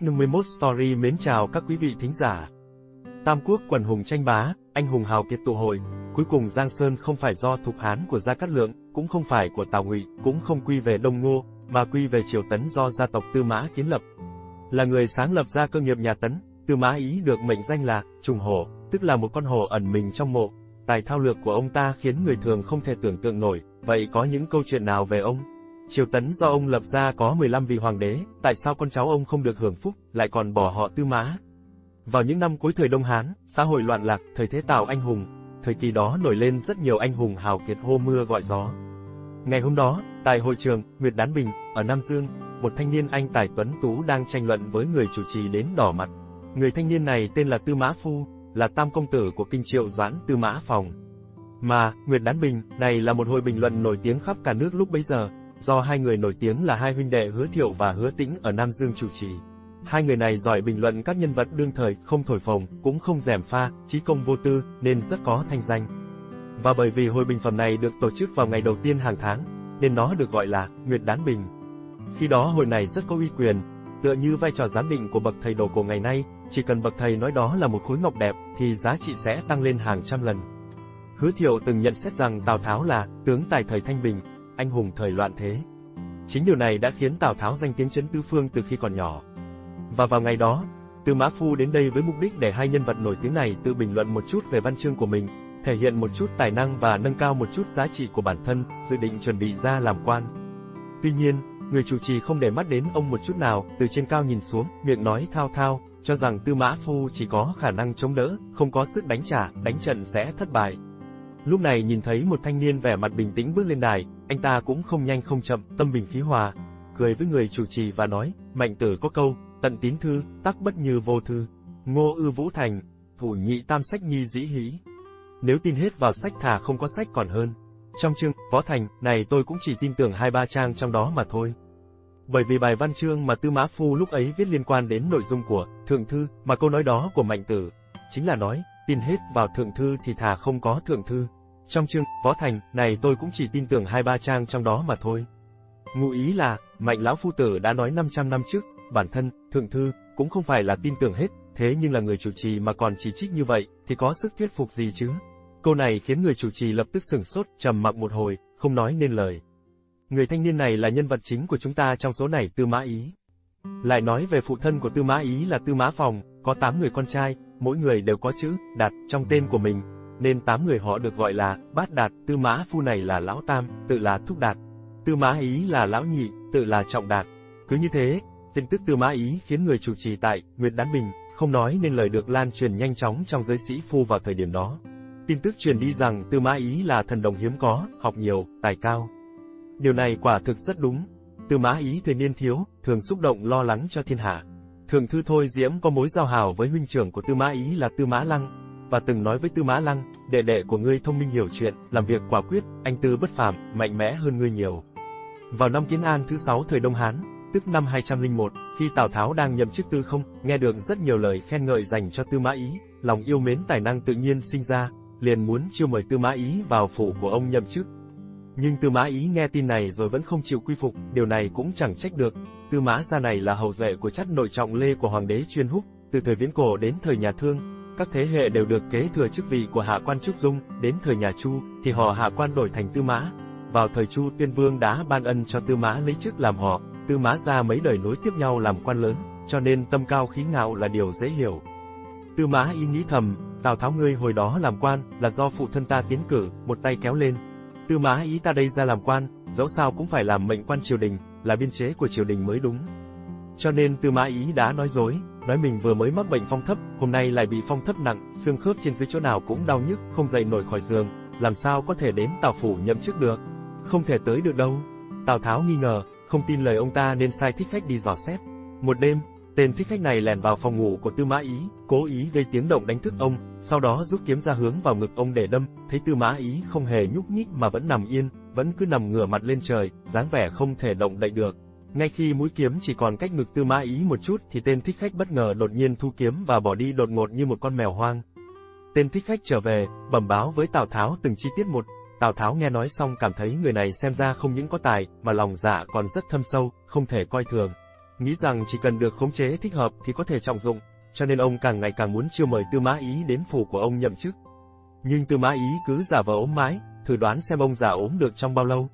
X51 Story mến chào các quý vị thính giả. Tam quốc quần hùng tranh bá, anh hùng hào kiệt tụ hội, cuối cùng Giang Sơn không phải do thuộc hán của Gia Cát Lượng, cũng không phải của Tào Ngụy, cũng không quy về Đông Ngô, mà quy về Triều Tấn do gia tộc Tư Mã kiến lập. Là người sáng lập ra cơ nghiệp nhà Tấn, Tư Mã Ý được mệnh danh là Trùng Hổ, tức là một con hổ ẩn mình trong mộ. Tài thao lược của ông ta khiến người thường không thể tưởng tượng nổi, vậy có những câu chuyện nào về ông? Triều Tấn do ông lập ra có 15 vị hoàng đế, tại sao con cháu ông không được hưởng phúc, lại còn bỏ họ tư mã? Vào những năm cuối thời Đông Hán, xã hội loạn lạc, thời thế Tào anh hùng, thời kỳ đó nổi lên rất nhiều anh hùng hào kiệt hô mưa gọi gió. Ngày hôm đó, tại hội trường, Nguyệt Đán Bình, ở Nam Dương, một thanh niên anh tài tuấn tú đang tranh luận với người chủ trì đến đỏ mặt. Người thanh niên này tên là Tư Mã Phu, là tam công tử của kinh triệu doãn Tư Mã Phòng. Mà, Nguyệt Đán Bình, này là một hội bình luận nổi tiếng khắp cả nước lúc bấy giờ, do hai người nổi tiếng là hai huynh đệ Hứa Thiệu và Hứa Tĩnh ở Nam Dương chủ trì. Hai người này giỏi bình luận các nhân vật đương thời, không thổi phồng, cũng không rèm pha, trí công vô tư, nên rất có thanh danh. Và bởi vì hồi bình phẩm này được tổ chức vào ngày đầu tiên hàng tháng, nên nó được gọi là Nguyệt Đán Bình. Khi đó hồi này rất có uy quyền, tựa như vai trò giám định của bậc thầy đồ cổ ngày nay, chỉ cần bậc thầy nói đó là một khối ngọc đẹp, thì giá trị sẽ tăng lên hàng trăm lần. Hứa Thiệu từng nhận xét rằng Tào Tháo là tướng tài thời Thanh Bình, anh hùng thời loạn thế. Chính điều này đã khiến Tào Tháo danh tiếng chấn tứ phương từ khi còn nhỏ. Và vào ngày đó, Tư Mã Phu đến đây với mục đích để hai nhân vật nổi tiếng này tự bình luận một chút về văn chương của mình, thể hiện một chút tài năng và nâng cao một chút giá trị của bản thân, dự định chuẩn bị ra làm quan. Tuy nhiên, người chủ trì không để mắt đến ông một chút nào, từ trên cao nhìn xuống, miệng nói thao thao, cho rằng Tư Mã Phu chỉ có khả năng chống đỡ, không có sức đánh trả, đánh trận sẽ thất bại. Lúc này nhìn thấy một thanh niên vẻ mặt bình tĩnh bước lên đài, anh ta cũng không nhanh không chậm, tâm bình khí hòa, cười với người chủ trì và nói, mạnh tử có câu, tận tín thư, tắc bất như vô thư. Ngô ư vũ thành, thủ nhị tam sách nhi dĩ hí. Nếu tin hết vào sách thà không có sách còn hơn. Trong chương, Võ Thành, này tôi cũng chỉ tin tưởng hai ba trang trong đó mà thôi. Bởi vì bài văn chương mà Tư Mã Phu lúc ấy viết liên quan đến nội dung của Thượng Thư, mà câu nói đó của Mạnh Tử, chính là nói, tin hết vào Thượng Thư thì thà không có Thượng Thư. Trong chương, Võ Thành, này tôi cũng chỉ tin tưởng hai ba trang trong đó mà thôi. Ngụ ý là, Mạnh Lão Phu Tử đã nói 500 năm trước, bản thân, Thượng Thư, cũng không phải là tin tưởng hết, thế nhưng là người chủ trì mà còn chỉ trích như vậy, thì có sức thuyết phục gì chứ? Câu này khiến người chủ trì lập tức sửng sốt, trầm mặc một hồi, không nói nên lời. Người thanh niên này là nhân vật chính của chúng ta trong số này Tư Mã Ý. Lại nói về phụ thân của Tư Mã Ý là Tư Mã Phòng, có 8 người con trai, mỗi người đều có chữ Đạt trong tên của mình, nên tám người họ được gọi là Bát Đạt, Tư Mã Phu này là Lão Tam, tự là Thúc Đạt. Tư Mã Ý là Lão Nhị, tự là Trọng Đạt. Cứ như thế, tin tức Tư Mã Ý khiến người chủ trì tại Nguyệt Đán Bình không nói nên lời được lan truyền nhanh chóng trong giới sĩ phu vào thời điểm đó. Tin tức truyền đi rằng Tư Mã Ý là thần đồng hiếm có, học nhiều, tài cao. Điều này quả thực rất đúng. Tư Mã Ý thời niên thiếu, thường xúc động lo lắng cho thiên hạ. Thường thư thôi Diễm có mối giao hảo với huynh trưởng của Tư Mã Ý là Tư Mã Lăng, và từng nói với Tư Mã Lăng, đệ đệ của ngươi thông minh hiểu chuyện, làm việc quả quyết, anh Tư bất phàm, mạnh mẽ hơn ngươi nhiều. Vào năm Kiến An thứ sáu thời Đông Hán, tức năm 201, khi Tào Tháo đang nhậm chức tư không, nghe được rất nhiều lời khen ngợi dành cho Tư Mã Ý, lòng yêu mến tài năng tự nhiên sinh ra, liền muốn chiêu mời Tư Mã Ý vào phủ của ông nhậm chức. Nhưng Tư Mã Ý nghe tin này rồi vẫn không chịu quy phục, điều này cũng chẳng trách được. Tư Mã gia này là hậu duệ của chất nội trọng lê của hoàng đế chuyên húc, từ thời viễn cổ đến thời nhà Thương, các thế hệ đều được kế thừa chức vị của hạ quan Trúc Dung, đến thời nhà Chu, thì họ hạ quan đổi thành Tư Mã. Vào thời Chu Tuyên Vương đã ban ân cho Tư Mã lấy chức làm họ, Tư Mã ra mấy đời nối tiếp nhau làm quan lớn, cho nên tâm cao khí ngạo là điều dễ hiểu. Tư Mã ý nghĩ thầm, Tào Tháo ngươi hồi đó làm quan, là do phụ thân ta tiến cử, một tay kéo lên. Tư Mã ý ta đây ra làm quan, dẫu sao cũng phải làm mệnh quan triều đình, là biên chế của triều đình mới đúng. Cho nên Tư Mã ý đã nói dối, nói mình vừa mới mắc bệnh phong thấp, hôm nay lại bị phong thấp nặng, xương khớp trên dưới chỗ nào cũng đau nhức, không dậy nổi khỏi giường, làm sao có thể đến Tào phủ nhậm chức được? Không thể tới được đâu. Tào Tháo nghi ngờ, không tin lời ông ta nên sai thích khách đi dò xét. Một đêm, tên thích khách này lèn vào phòng ngủ của Tư Mã Ý, cố ý gây tiếng động đánh thức ông, sau đó rút kiếm ra hướng vào ngực ông để đâm, thấy Tư Mã Ý không hề nhúc nhích mà vẫn nằm yên, vẫn cứ nằm ngửa mặt lên trời, dáng vẻ không thể động đậy được. Ngay khi mũi kiếm chỉ còn cách ngực Tư Mã Ý một chút thì tên thích khách bất ngờ đột nhiên thu kiếm và bỏ đi đột ngột như một con mèo hoang. Tên thích khách trở về, bẩm báo với Tào Tháo từng chi tiết một. Tào Tháo nghe nói xong cảm thấy người này xem ra không những có tài, mà lòng dạ còn rất thâm sâu, không thể coi thường. nghĩ rằng chỉ cần được khống chế thích hợp thì có thể trọng dụng, cho nên ông càng ngày càng muốn chiêu mời Tư Mã Ý đến phủ của ông nhậm chức. Nhưng Tư Mã Ý cứ giả vờ ốm mái, thử đoán xem ông giả ốm được trong bao lâu.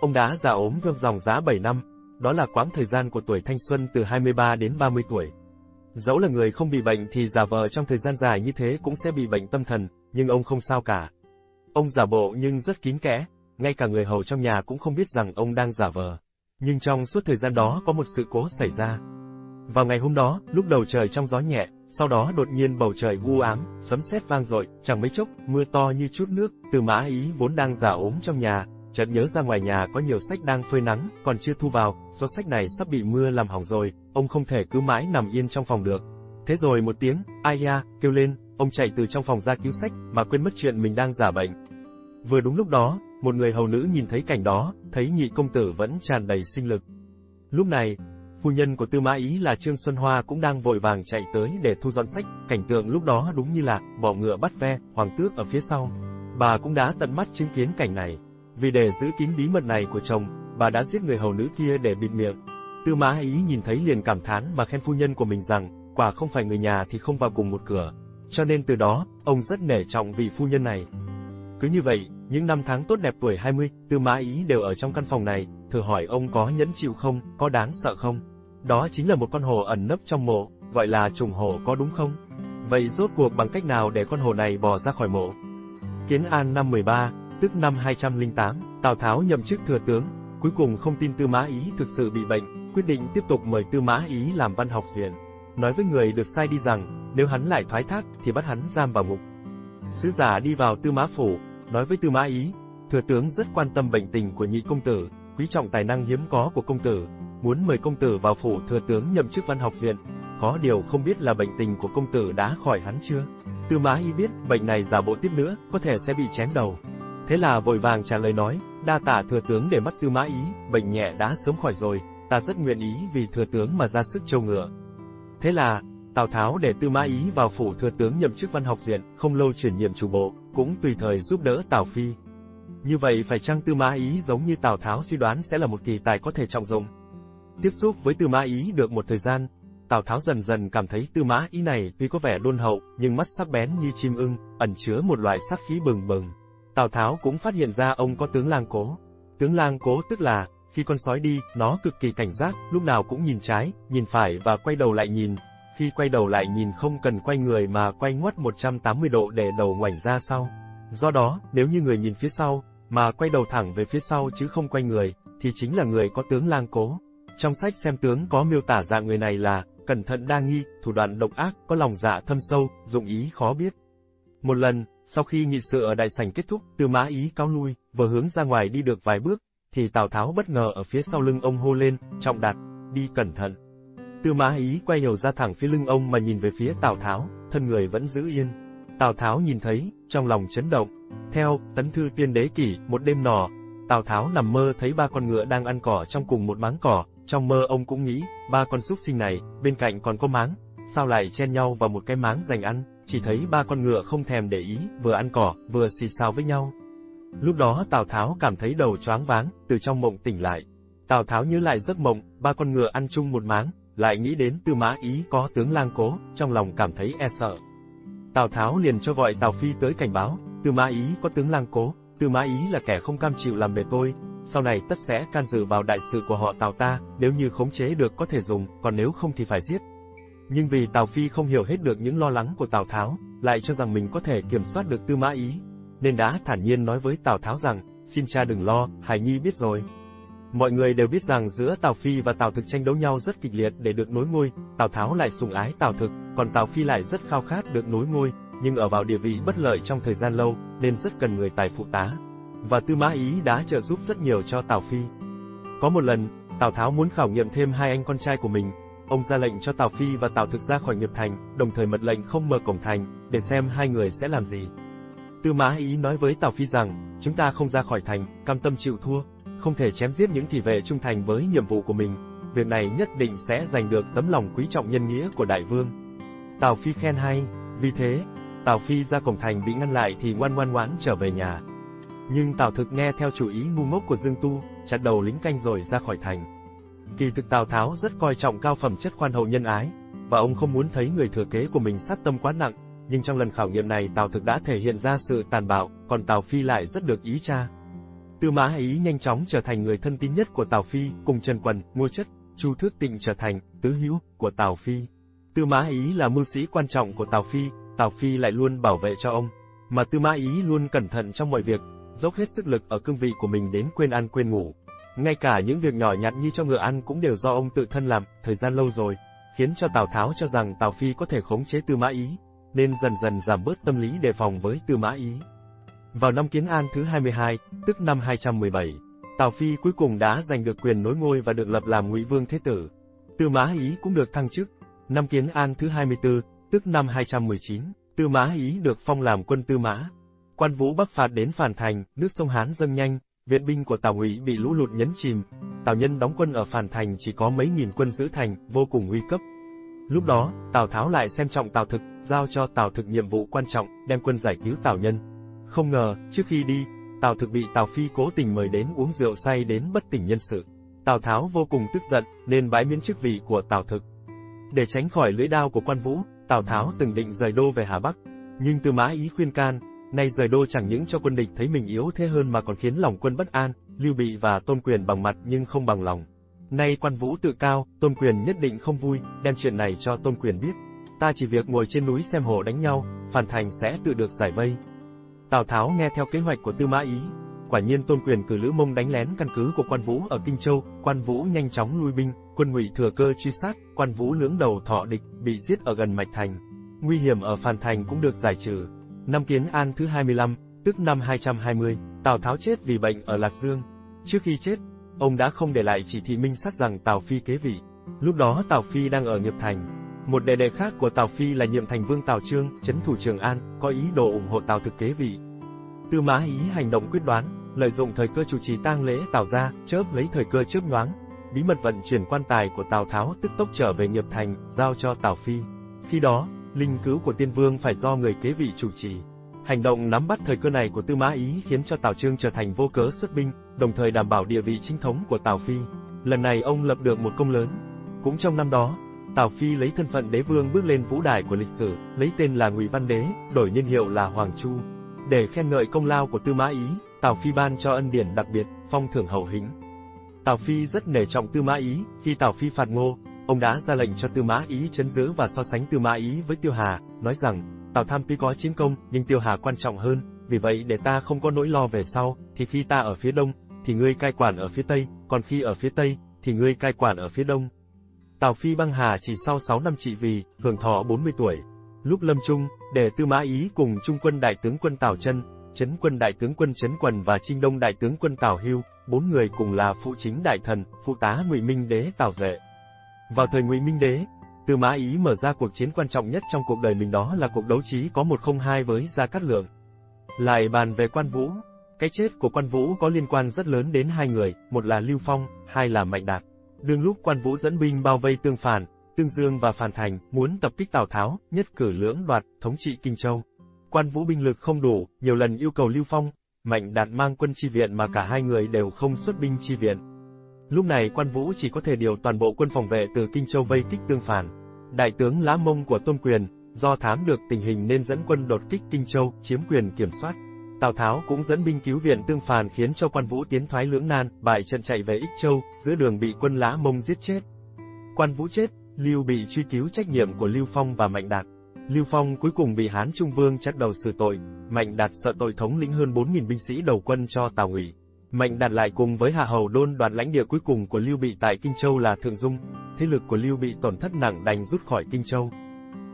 Ông đã giả ốm trong dòng giá 7 năm, đó là quãng thời gian của tuổi thanh xuân từ 23 đến 30 tuổi. Dẫu là người không bị bệnh thì giả vờ trong thời gian dài như thế cũng sẽ bị bệnh tâm thần, nhưng ông không sao cả. Ông giả bộ nhưng rất kín kẽ, ngay cả người hầu trong nhà cũng không biết rằng ông đang giả vờ. Nhưng trong suốt thời gian đó có một sự cố xảy ra. Vào ngày hôm đó, lúc đầu trời trong gió nhẹ, sau đó đột nhiên bầu trời u ám, sấm sét vang dội, chẳng mấy chốc, mưa to như chút nước, từ mã ý vốn đang giả ốm trong nhà, chợt nhớ ra ngoài nhà có nhiều sách đang phơi nắng, còn chưa thu vào, số sách này sắp bị mưa làm hỏng rồi, ông không thể cứ mãi nằm yên trong phòng được. Thế rồi một tiếng, ai ya, kêu lên, ông chạy từ trong phòng ra cứu sách, mà quên mất chuyện mình đang giả bệnh. Vừa đúng lúc đó, một người hầu nữ nhìn thấy cảnh đó, thấy nhị công tử vẫn tràn đầy sinh lực. Lúc này, phu nhân của Tư Mã Ý là Trương Xuân Hoa cũng đang vội vàng chạy tới để thu dọn sách, cảnh tượng lúc đó đúng như là bỏ ngựa bắt ve, hoàng tước ở phía sau. Bà cũng đã tận mắt chứng kiến cảnh này. Vì để giữ kín bí mật này của chồng, bà đã giết người hầu nữ kia để bịt miệng. Tư Mã Ý nhìn thấy liền cảm thán mà khen phu nhân của mình rằng, quả không phải người nhà thì không vào cùng một cửa. Cho nên từ đó, ông rất nể trọng vị phu nhân này. Cứ như vậy, những năm tháng tốt đẹp tuổi 20, Tư Mã Ý đều ở trong căn phòng này, thử hỏi ông có nhẫn chịu không, có đáng sợ không? Đó chính là một con hồ ẩn nấp trong mộ, gọi là trùng hồ có đúng không? Vậy rốt cuộc bằng cách nào để con hồ này bò ra khỏi mộ? Kiến An năm 13, tức năm 208, Tào Tháo nhậm chức thừa tướng, cuối cùng không tin Tư Mã Ý thực sự bị bệnh, quyết định tiếp tục mời Tư Mã Ý làm văn học viện. Nói với người được sai đi rằng, nếu hắn lại thoái thác thì bắt hắn giam vào ngục. Sứ giả đi vào Tư Mã phủ, nói với Tư Mã Ý, thừa tướng rất quan tâm bệnh tình của nhị công tử, quý trọng tài năng hiếm có của công tử, muốn mời công tử vào phủ thừa tướng nhậm chức văn học viện. Có điều không biết là bệnh tình của công tử đã khỏi hắn chưa? Tư Mã Y biết bệnh này giả bộ tiếp nữa, có thể sẽ bị chém đầu. Thế là vội vàng trả lời nói, đa tả thừa tướng để mắt Tư Mã Ý, bệnh nhẹ đã sớm khỏi rồi, ta rất nguyện ý vì thừa tướng mà ra sức châu ngựa. Thế là, Tào Tháo để Tư Mã Ý vào phủ thừa tướng nhậm chức văn học viện, không lâu chuyển nhiệm chủ bộ, cũng tùy thời giúp đỡ Tào Phi. Như vậy phải chăng Tư Mã Ý giống như Tào Tháo suy đoán sẽ là một kỳ tài có thể trọng dụng? Tiếp xúc với Tư Mã Ý được một thời gian, Tào Tháo dần dần cảm thấy Tư Mã Ý này tuy có vẻ đôn hậu, nhưng mắt sắc bén như chim ưng, ẩn chứa một loại sắc khí bừng bừng. Tào Tháo cũng phát hiện ra ông có tướng lang cố. Tướng lang cố tức là, khi con sói đi, nó cực kỳ cảnh giác, lúc nào cũng nhìn trái, nhìn phải và quay đầu lại nhìn. Khi quay đầu lại nhìn không cần quay người mà quay ngoắt 180 độ để đầu ngoảnh ra sau. Do đó, nếu như người nhìn phía sau, mà quay đầu thẳng về phía sau chứ không quay người, thì chính là người có tướng lang cố. Trong sách xem tướng có miêu tả dạng người này là, cẩn thận đa nghi, thủ đoạn độc ác, có lòng dạ thâm sâu, dụng ý khó biết. Một lần, sau khi nghị sự ở đại sảnh kết thúc, Tư Mã Ý cáo lui, vừa hướng ra ngoài đi được vài bước, thì Tào Tháo bất ngờ ở phía sau lưng ông hô lên, trọng đạt, đi cẩn thận. Tư Mã Ý quay đầu ra thẳng phía lưng ông mà nhìn về phía Tào Tháo, thân người vẫn giữ yên. Tào Tháo nhìn thấy, trong lòng chấn động. Theo, tấn thư tiên đế kỷ, một đêm nọ, Tào Tháo nằm mơ thấy ba con ngựa đang ăn cỏ trong cùng một máng cỏ, trong mơ ông cũng nghĩ, ba con súc sinh này, bên cạnh còn có máng, sao lại chen nhau vào một cái máng dành ăn, chỉ thấy ba con ngựa không thèm để ý, vừa ăn cỏ, vừa xì xào với nhau. Lúc đó Tào Tháo cảm thấy đầu choáng váng, từ trong mộng tỉnh lại. Tào Tháo nhớ lại giấc mộng, ba con ngựa ăn chung một máng, lại nghĩ đến Tư Mã Ý có tướng lang cố, trong lòng cảm thấy e sợ. Tào Tháo liền cho gọi Tào Phi tới cảnh báo, Tư Mã Ý có tướng lang cố, Tư Mã Ý là kẻ không cam chịu làm bề tôi, sau này tất sẽ can dự vào đại sự của họ Tào ta, nếu như khống chế được có thể dùng, còn nếu không thì phải giết. Nhưng vì Tào Phi không hiểu hết được những lo lắng của Tào Tháo, lại cho rằng mình có thể kiểm soát được Tư Mã Ý, nên đã thản nhiên nói với Tào Tháo rằng, xin cha đừng lo, Hải Nhi biết rồi. Mọi người đều biết rằng giữa Tào Phi và Tào Thực tranh đấu nhau rất kịch liệt để được nối ngôi, Tào Tháo lại sủng ái Tào Thực, còn Tào Phi lại rất khao khát được nối ngôi, nhưng ở vào địa vị bất lợi trong thời gian lâu, nên rất cần người tài phụ tá. Và Tư Mã Ý đã trợ giúp rất nhiều cho Tào Phi. Có một lần, Tào Tháo muốn khảo nghiệm thêm hai anh con trai của mình, ông ra lệnh cho Tào Phi và Tào Thực ra khỏi nghiệp thành, đồng thời mật lệnh không mở cổng thành, để xem hai người sẽ làm gì. Tư Mã Ý nói với Tào Phi rằng, chúng ta không ra khỏi thành, cam tâm chịu thua, không thể chém giết những thị vệ trung thành với nhiệm vụ của mình. Việc này nhất định sẽ giành được tấm lòng quý trọng nhân nghĩa của đại vương. Tào Phi khen hay, vì thế, Tào Phi ra cổng thành bị ngăn lại thì ngoan ngoan ngoãn trở về nhà. Nhưng Tào Thực nghe theo chủ ý ngu ngốc của Dương Tu, chặt đầu lính canh rồi ra khỏi thành. Kỳ thực Tào Tháo rất coi trọng cao phẩm chất khoan hậu nhân ái, và ông không muốn thấy người thừa kế của mình sát tâm quá nặng, nhưng trong lần khảo nghiệm này Tào Thực đã thể hiện ra sự tàn bạo, còn Tào Phi lại rất được ý cha. Tư Mã Ý nhanh chóng trở thành người thân tín nhất của Tào Phi, cùng Trần Quần, Ngô Chất, Chu Thước Tịnh trở thành tứ hữu của Tào Phi. Tư Mã Ý là mưu sĩ quan trọng của Tào Phi, Tào Phi lại luôn bảo vệ cho ông, mà Tư Mã Ý luôn cẩn thận trong mọi việc, dốc hết sức lực ở cương vị của mình đến quên ăn quên ngủ. Ngay cả những việc nhỏ nhặt như cho ngựa ăn cũng đều do ông tự thân làm, thời gian lâu rồi, khiến cho Tào Tháo cho rằng Tào Phi có thể khống chế Tư Mã Ý, nên dần dần giảm bớt tâm lý đề phòng với Tư Mã Ý. Vào năm Kiến An thứ 22, tức năm 217, Tào Phi cuối cùng đã giành được quyền nối ngôi và được lập làm Ngụy Vương Thế Tử. Tư Mã Ý cũng được thăng chức. Năm Kiến An thứ 24, tức năm 219, Tư Mã Ý được phong làm quân Tư Mã. Quan Vũ bắc phạt đến Phản Thành, nước sông Hán dâng nhanh, viện binh của Tào Ngụy bị lũ lụt nhấn chìm. Tào Nhân đóng quân ở Phản Thành chỉ có mấy nghìn quân giữ thành, vô cùng nguy cấp. Lúc đó, Tào Tháo lại xem trọng Tào Thực, giao cho Tào Thực nhiệm vụ quan trọng, đem quân giải cứu Tào Nhân. Không ngờ, trước khi đi, Tào Thực bị Tào Phi cố tình mời đến uống rượu say đến bất tỉnh nhân sự. Tào Tháo vô cùng tức giận, nên bãi miễn chức vị của Tào Thực. Để tránh khỏi lưỡi đao của quan vũ, Tào Tháo từng định rời đô về Hà Bắc. Nhưng Tư Mã Ý khuyên can, nay rời đô chẳng những cho quân địch thấy mình yếu thế hơn mà còn khiến lòng quân bất an, Lưu Bị và Tôn Quyền bằng mặt nhưng không bằng lòng. Nay quan vũ tự cao, Tôn Quyền nhất định không vui, đem chuyện này cho Tôn Quyền biết. Ta chỉ việc ngồi trên núi xem hồ đánh nhau, phản thành sẽ tự được giải vây. Tào Tháo nghe theo kế hoạch của Tư Mã Ý. Quả nhiên Tôn Quyền cử Lữ Mông đánh lén căn cứ của Quan Vũ ở Kinh Châu, Quan Vũ nhanh chóng lui binh, quân Ngụy thừa cơ truy sát, Quan Vũ lưỡng đầu thọ địch, bị giết ở gần Mạch Thành. Nguy hiểm ở Phàn Thành cũng được giải trừ. Năm Kiến An thứ 25, tức năm 220, Tào Tháo chết vì bệnh ở Lạc Dương. Trước khi chết, ông đã không để lại chỉ thị minh xác rằng Tào Phi kế vị. Lúc đó Tào Phi đang ở Nghiệp Thành. Một đệ đệ khác của Tào Phi là nhiệm thành vương Tào Trương, chấn thủ Trường An, có ý đồ ủng hộ Tào thực kế vị. Tư Mã Ý hành động quyết đoán, lợi dụng thời cơ chủ trì tang lễ Tào gia, chớp lấy thời cơ chớp nhoáng, bí mật vận chuyển quan tài của Tào Tháo tức tốc trở về Nghiệp Thành, giao cho Tào Phi. Khi đó, linh cứu của tiên vương phải do người kế vị chủ trì. Hành động nắm bắt thời cơ này của Tư Mã Ý khiến cho Tào Trương trở thành vô cớ xuất binh, đồng thời đảm bảo địa vị chính thống của Tào Phi. Lần này ông lập được một công lớn. Cũng trong năm đó, Tào Phi lấy thân phận đế vương bước lên vũ đài của lịch sử, lấy tên là Ngụy Văn Đế, đổi niên hiệu là Hoàng Chu. Để khen ngợi công lao của Tư Mã Ý, Tào Phi ban cho ân điển đặc biệt, phong thưởng hậu hĩnh. Tào Phi rất nể trọng Tư Mã Ý, khi Tào Phi phạt Ngô, ông đã ra lệnh cho Tư Mã Ý chấn giữ và so sánh Tư Mã Ý với Tiêu Hà, nói rằng, Tào Tham tuy có chiến công, nhưng Tiêu Hà quan trọng hơn, vì vậy để ta không có nỗi lo về sau, thì khi ta ở phía đông, thì ngươi cai quản ở phía tây, còn khi ở phía tây, thì ngươi cai quản ở phía đông. Tào Phi băng hà chỉ sau 6 năm trị vì, hưởng thọ 40 tuổi. Lúc lâm trung, để Tư Mã Ý cùng trung quân đại tướng quân Tào Chân, chấn quân đại tướng quân chấn Quần và trinh đông đại tướng quân Tào Hưu, bốn người cùng là phụ chính đại thần, phụ tá Ngụy Minh Đế Tào Vệ. Vào thời Ngụy Minh Đế, Tư Mã Ý mở ra cuộc chiến quan trọng nhất trong cuộc đời mình đó là cuộc đấu trí có 102 với Gia Cát Lượng. Lại bàn về quan vũ, cái chết của quan vũ có liên quan rất lớn đến hai người, một là Lưu Phong, hai là Mạnh Đạt. Đương lúc quan vũ dẫn binh bao vây tương phản, tương dương và phản thành, muốn tập kích Tào Tháo, nhất cử lưỡng đoạt, thống trị Kinh Châu. Quan vũ binh lực không đủ, nhiều lần yêu cầu Lưu Phong, Mạnh Đạt mang quân chi viện mà cả hai người đều không xuất binh chi viện. Lúc này quan vũ chỉ có thể điều toàn bộ quân phòng vệ từ Kinh Châu vây kích tương phản. Đại tướng Lã Mông của Tôn Quyền, do thám được tình hình nên dẫn quân đột kích Kinh Châu, chiếm quyền kiểm soát. Tào Tháo cũng dẫn binh cứu viện tương phản khiến cho quan vũ tiến thoái lưỡng nan, bại trận chạy về Ích Châu, giữa đường bị quân Lã Mông giết chết. Quan vũ chết, Lưu bị truy cứu trách nhiệm của Lưu Phong và Mạnh Đạt. Lưu Phong cuối cùng bị Hán Trung Vương chặt đầu xử tội, Mạnh Đạt sợ tội thống lĩnh hơn 4.000 binh sĩ đầu quân cho Tào Ngụy. Mạnh Đạt lại cùng với Hạ Hầu Đôn đoạt lãnh địa cuối cùng của Lưu Bị tại Kinh Châu là Thượng Dung, thế lực của Lưu Bị tổn thất nặng đành rút khỏi Kinh Châu.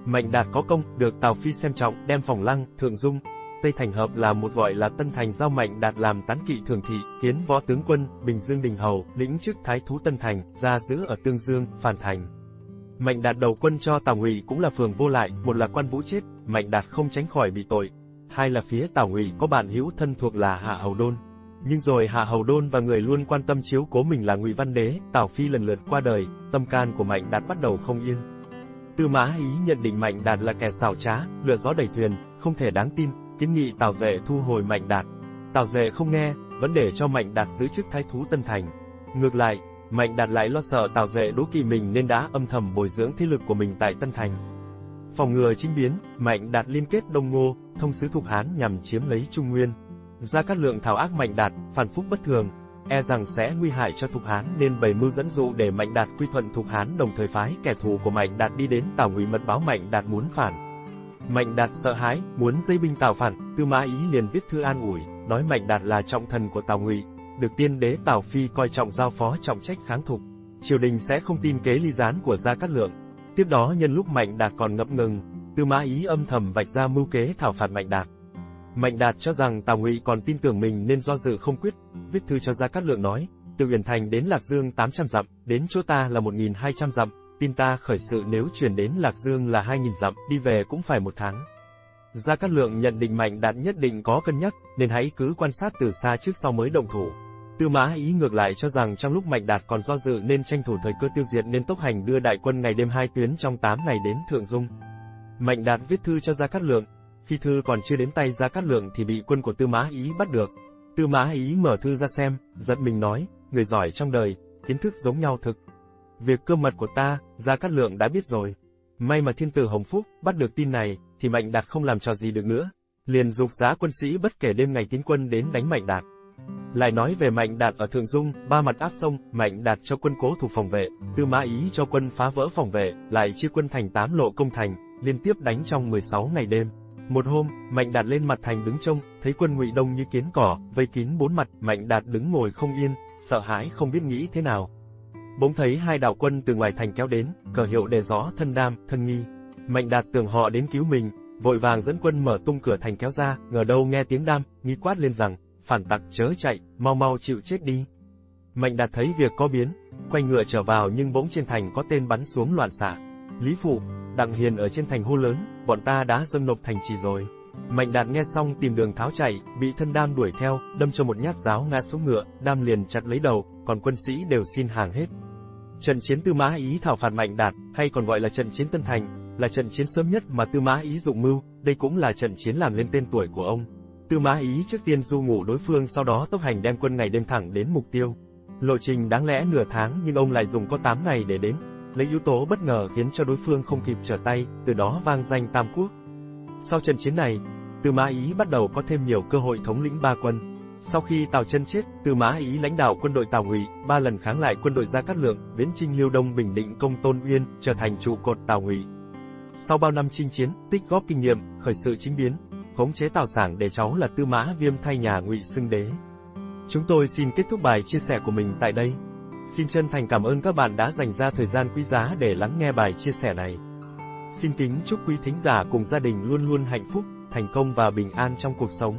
Mạnh Đạt có công, được Tào Phi xem trọng, đem phòng lăng, Thượng Dung, Tây Thành Hợp là một gọi là Tân Thành giao Mạnh Đạt làm tán kỵ thường thị, kiến võ tướng quân, Bình Dương Đình Hầu, lĩnh chức Thái Thú Tân Thành, ra giữ ở Tương Dương, Phản Thành. Mạnh Đạt đầu quân cho Tào Ngụy cũng là phường vô lại, một là quan vũ chết, Mạnh Đạt không tránh khỏi bị tội, hai là phía Tào Ngụy có bạn hữu thân thuộc là Hạ Hầu Đôn. Nhưng rồi Hạ Hầu Đôn và người luôn quan tâm chiếu cố mình là Ngụy Văn Đế, Tào Phi lần lượt qua đời, tâm can của Mạnh Đạt bắt đầu không yên. Tư Mã Ý nhận định Mạnh Đạt là kẻ xảo trá, lừa gió đẩy thuyền, không thể đáng tin, kiến nghị Tào Duệ thu hồi Mạnh Đạt. Tào Duệ không nghe, vẫn để cho Mạnh Đạt giữ chức thái thú Tân Thành. Ngược lại, Mạnh Đạt lại lo sợ Tào Duệ đố kỵ mình nên đã âm thầm bồi dưỡng thế lực của mình tại Tân Thành. Phòng ngừa chính biến, Mạnh Đạt liên kết Đông Ngô, thông sứ Thục Hán nhằm chiếm lấy Trung Nguyên. Gia Cát Lượng thảo ác Mạnh Đạt, phản phúc bất thường, e rằng sẽ nguy hại cho Thục Hán nên bày mưu dẫn dụ để Mạnh Đạt quy thuận Thục Hán đồng thời phái kẻ thù của Mạnh Đạt đi đến Tào Ngụy mật báo Mạnh Đạt muốn phản. Mạnh Đạt sợ hãi, muốn dây binh Tào phản, Tư Mã Ý liền viết thư an ủi, nói Mạnh Đạt là trọng thần của Tào Ngụy, được tiên đế Tào Phi coi trọng giao phó trọng trách kháng thục. Triều đình sẽ không tin kế ly gián của Gia Cát Lượng. Tiếp đó nhân lúc Mạnh Đạt còn ngập ngừng, Tư Mã Ý âm thầm vạch ra mưu kế thảo phạt Mạnh Đạt. Mạnh Đạt cho rằng Tào Ngụy còn tin tưởng mình nên do dự không quyết, viết thư cho Gia Cát Lượng nói, từ Uyển Thành đến Lạc Dương 800 dặm, đến chỗ ta là 1.200 dặm, tin ta khởi sự nếu chuyển đến Lạc Dương là 2.000 dặm, đi về cũng phải một tháng. Gia Cát Lượng nhận định Mạnh Đạt nhất định có cân nhắc, nên hãy cứ quan sát từ xa trước sau mới động thủ. Tư Mã Ý ngược lại cho rằng trong lúc Mạnh Đạt còn do dự nên tranh thủ thời cơ tiêu diệt nên tốc hành đưa đại quân ngày đêm hai tuyến trong 8 ngày đến Thượng Dung. Mạnh Đạt viết thư cho Gia Cát Lượng, khi thư còn chưa đến tay Gia Cát Lượng thì bị quân của Tư Mã Ý bắt được. Tư Mã Ý mở thư ra xem, giật mình nói, người giỏi trong đời, kiến thức giống nhau thực. Việc cơ mật của ta, Gia Cát Lượng đã biết rồi. May mà thiên tử Hồng Phúc bắt được tin này, thì Mạnh Đạt không làm trò gì được nữa. Liền dục giá quân sĩ bất kể đêm ngày tiến quân đến đánh Mạnh Đạt. Lại nói về Mạnh Đạt ở Thượng Dung, ba mặt áp sông, Mạnh Đạt cho quân cố thủ phòng vệ, Tư Mã Ý cho quân phá vỡ phòng vệ, lại chia quân thành tám lộ công thành, liên tiếp đánh trong 16 ngày đêm. Một hôm, Mạnh Đạt lên mặt thành đứng trông, thấy quân Ngụy Đông như kiến cỏ, vây kín bốn mặt, Mạnh Đạt đứng ngồi không yên, sợ hãi không biết nghĩ thế nào. Bỗng thấy hai đạo quân từ ngoài thành kéo đến, cờ hiệu đề gió thân đam, thân nghi. Mạnh Đạt tưởng họ đến cứu mình, vội vàng dẫn quân mở tung cửa thành kéo ra, ngờ đâu nghe tiếng đam, nghi quát lên rằng, phản tặc chớ chạy, mau mau chịu chết đi. Mạnh Đạt thấy việc có biến, quay ngựa trở vào nhưng bỗng trên thành có tên bắn xuống loạn xạ. Lý Phụ, Đặng Hiền ở trên thành hô lớn, bọn ta đã dâng nộp thành trì rồi. Mạnh Đạt nghe xong tìm đường tháo chạy, bị thân đam đuổi theo, đâm cho một nhát giáo ngã xuống ngựa, đam liền chặt lấy đầu, còn quân sĩ đều xin hàng hết. Trận chiến Tư Mã Ý thảo phạt Mạnh Đạt, hay còn gọi là trận chiến Tân Thành, là trận chiến sớm nhất mà Tư Mã Ý dụng mưu, đây cũng là trận chiến làm lên tên tuổi của ông. Tư Mã Ý trước tiên du ngủ đối phương sau đó tốc hành đem quân ngày đêm thẳng đến mục tiêu. Lộ trình đáng lẽ nửa tháng nhưng ông lại dùng có 8 ngày để đến, lấy yếu tố bất ngờ khiến cho đối phương không kịp trở tay, từ đó vang danh Tam Quốc. Sau trận chiến này, Tư Mã Ý bắt đầu có thêm nhiều cơ hội thống lĩnh ba quân. Sau khi Tào Chân chết, Tư Mã Ý lãnh đạo quân đội Tào Ngụy, ba lần kháng lại quân đội Gia Cát Lượng, Viễn Trinh Liêu Đông Bình Định Công Tôn Uyên, trở thành trụ cột Tào Ngụy. Sau bao năm chinh chiến, tích góp kinh nghiệm, khởi sự chính biến, khống chế Tào Sảng để cháu là Tư Mã Viêm thay nhà Ngụy xưng đế. Chúng tôi xin kết thúc bài chia sẻ của mình tại đây. Xin chân thành cảm ơn các bạn đã dành ra thời gian quý giá để lắng nghe bài chia sẻ này. Xin kính chúc quý thính giả cùng gia đình luôn luôn hạnh phúc, thành công và bình an trong cuộc sống.